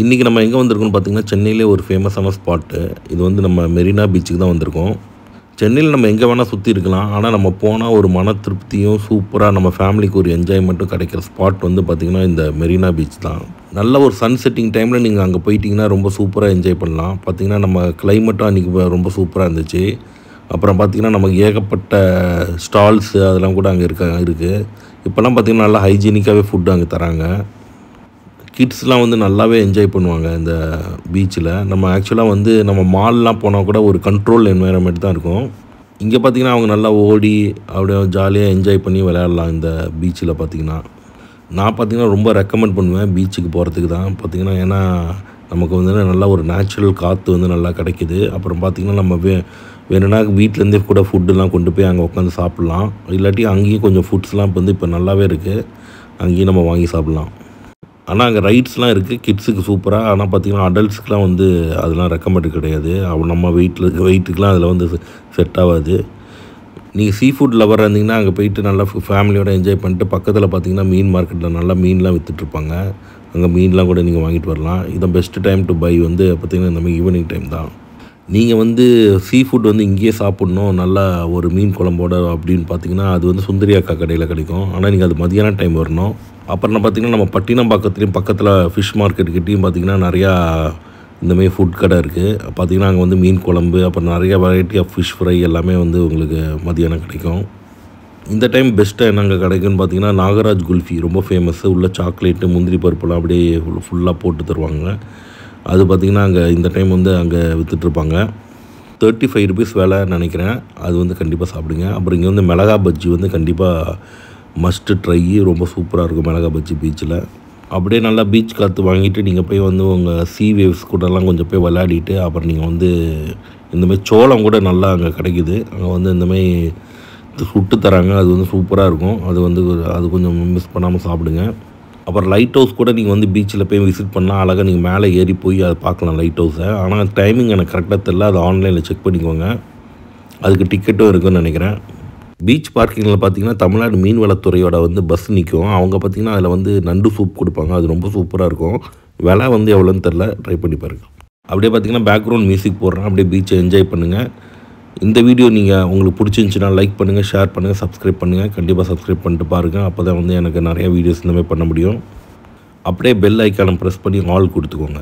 இன்றைக்கி நம்ம எங்கே வந்திருக்கோம்னு பார்த்தீங்கன்னா சென்னையிலே ஒரு ஃபேமஸான ஸ்பாட்டு இது வந்து நம்ம மெரினா பீச்சுக்கு தான் வந்திருக்கோம். சென்னையில் நம்ம எங்கே வேணால் சுற்றி இருக்கலாம். ஆனால் நம்ம போனால் ஒரு மன திருப்தியும் சூப்பராக நம்ம ஃபேமிலிக்கு ஒரு என்ஜாய்மெண்ட்டும் கிடைக்கிற ஸ்பாட் வந்து பார்த்திங்கன்னா இந்த மெரினா பீச் தான். நல்ல ஒரு சன் செட்டிங் டைமில் நீங்கள் அங்கே போயிட்டீங்கன்னா ரொம்ப சூப்பராக என்ஜாய் பண்ணலாம். பார்த்திங்கன்னா நம்ம கிளைமேட்டும் அன்றைக்கி ரொம்ப சூப்பராக இருந்துச்சு. அப்புறம் பார்த்திங்கன்னா நமக்கு ஏகப்பட்ட ஸ்டால்ஸு அதெல்லாம் கூட அங்கே இருக்க இருக்குது இப்போல்லாம் பார்த்திங்கன்னா நல்லா ஹைஜீனிக்காகவே ஃபுட்டு அங்கே தராங்க. கிட்ஸ்லாம் வந்து நல்லாவே என்ஜாய் பண்ணுவாங்க இந்த பீச்சில் நம்ம ஆக்சுவலாக வந்து நம்ம மால்லாம் போனால் கூட ஒரு கண்ட்ரோல் என்வைரன்மெண்ட் தான் இருக்கும். இங்கே பார்த்திங்கன்னா அவங்க நல்லா ஓடி அப்படியே ஜாலியாக என்ஜாய் பண்ணி விளையாடலாம் இந்த பீச்சில் பார்த்திங்கன்னா நான் பார்த்திங்கன்னா ரொம்ப ரெக்கமெண்ட் பண்ணுவேன் பீச்சுக்கு போகிறதுக்கு தான். பார்த்திங்கன்னா ஏன்னா நமக்கு வந்து நல்லா ஒரு நேச்சுரல் காற்று வந்து நல்லா கிடைக்கிது. அப்புறம் பார்த்திங்கன்னா நம்ம வே வேணும்னா வீட்டிலேருந்தே கூட ஃபுட்டுலாம் கொண்டு போய் அங்கே உட்காந்து சாப்பிட்லாம். இல்லாட்டி அங்கேயும் கொஞ்சம் ஃபுட்ஸ்லாம் இப்போ வந்து இப்போ நல்லாவே இருக்குது அங்கேயும் நம்ம வாங்கி சாப்பிட்லாம். ஆனால் அங்கே ரைட்ஸ்லாம் இருக்குது கிட்ஸுக்கு சூப்பராக ஆனால் பார்த்திங்கன்னா அடல்ட்ஸ்க்குலாம் வந்து அதெல்லாம் ரெக்கமெண்ட் கிடையாது. அவன் நம்ம வெயிட்டில் வெயிட்டுக்கெலாம் அதில் வந்து செட் ஆகாது நீங்கள் சீ ஃபுட் லவர் இருந்தீங்கன்னா அங்கே போயிட்டு நல்லா ஃபேமிலியோட என்ஜாய் பண்ணிட்டு பக்கத்தில் பார்த்தீங்கன்னா மீன் மார்க்கெட்டில் நல்லா மீன்லாம் விற்றுட்ருப்பாங்க அங்கே மீன்லாம் கூட நீங்கள் வாங்கிட்டு வரலாம். இதான் பெஸ்ட்டு டைம் டு பை வந்து பார்த்திங்கன்னா இந்த ஈவினிங் டைம் தான். நீங்கள் வந்து சீ ஃபுட் வந்து இங்கேயே சாப்பிட்ணும் நல்லா ஒரு மீன் குழம்போட அப்படின்னு பார்த்தீங்கன்னா அது வந்து சுந்தரி அக்கா கடையில் கிடைக்கும். ஆனால் நீங்கள் அது மதியான டைம் வரணும். அப்புறம் பார்த்தீங்கன்னா நம்ம பட்டினம்பாக்கத்துலேயும் பக்கத்தில் ஃபிஷ் மார்க்கெட்டுக்கிட்டேயும் பார்த்தீங்கன்னா நிறையா இந்தமாரி ஃபுட் கடை இருக்குது பார்த்தீங்கன்னா அங்கே வந்து மீன் குழம்பு அப்புறம் நிறைய வெரைட்டி ஆஃப் ஃபிஷ் ஃப்ரை எல்லாமே வந்து உங்களுக்கு மதியானம் கிடைக்கும். இந்த டைம் பெஸ்ட்டாக என்னங்க கிடைக்குன்னு பார்த்தீங்கன்னா நாகராஜ் குல்ஃபி ரொம்ப ஃபேமஸ்ஸு உள்ள சாக்லேட்டு முந்திரி பருப்புலாம் அப்படியே ஃபுல்லாக போட்டு தருவாங்க. அது பார்த்திங்கன்னா அங்கே இந்த டைம் வந்து அங்கே விற்றுட்ருப்பாங்க தேர்ட்டி ஃபைவ் ருபீஸ் வேலை நினைக்கிறேன். அது வந்து கண்டிப்பாக சாப்பிடுங்க. அப்புறம் இங்கே வந்து மிளகா பஜ்ஜி வந்து கண்டிப்பாக மஸ்ட்டு ட்ரை ரொம்ப சூப்பராக இருக்கும் மிளகா பஜ்ஜி பீச்சில் அப்படியே நல்லா பீச் காற்று வாங்கிட்டு நீங்கள் போய் வந்து உங்கள் சீ வேவ்ஸ் கூடலாம் கொஞ்சம் போய் விளையாடிட்டு அப்புறம் நீங்கள் வந்து இந்தமாரி சோளம் கூட நல்லா அங்கே கிடைக்குது. அங்கே வந்து இந்தமாரி சுட்டு தராங்க. அது வந்து சூப்பராக இருக்கும். அது வந்து அது கொஞ்சம் மிஸ் பண்ணாமல் சாப்பிடுங்க. அப்புறம் லைட் ஹவுஸ் கூட நீங்கள் வந்து பீச்சில் போய் விசிட் பண்ணால் அழகாக நீங்கள் மேலே ஏறி போய் அதை பார்க்கலாம் லைட் ஹவுஸை ஆனால் டைமிங் எனக்கு கரெக்டாக தெரில அதை ஆன்லைனில் செக் பண்ணிக்கோங்க. அதுக்கு டிக்கெட்டும் இருக்குன்னு நினைக்கிறேன். பீச் பார்க்கிங்கில் பார்த்தீங்கன்னா தமிழ்நாடு மீன்வளத்துறையோட வந்து பஸ் நிற்கும் அவங்க பார்த்தீங்கன்னா அதில் வந்து நண்டு சூப் கொடுப்பாங்க. அது ரொம்ப சூப்பராக இருக்கும். விலை வந்து எவ்வளோன்னு தெரில ட்ரை பண்ணி பாருங்க. அப்படியே பார்த்தீங்கன்னா பேக்ரவுண்ட் மியூசிக் போடுறேன். அப்படியே பீச்சை என்ஜாய் பண்ணுங்கள் இந்த வீடியோ நீங்கள் உங்களுக்கு பிடிச்சிருந்துச்சின்னா லைக் பண்ணுங்கள் ஷேர் பண்ணுங்கள் சப்ஸ்கிரைப் பண்ணுங்கள் கண்டிப்பாக சப்ஸ்கிரைப் பண்ணிட்டு பாருங்கள் அப்போ தான் வந்து எனக்கு நிறையா வீடியோஸ் இந்தமாதிரி பண்ண முடியும். அப்படியே பெல் ஐக்கானை ப்ரெஸ் பண்ணி ஆல் கொடுத்துக்கோங்க.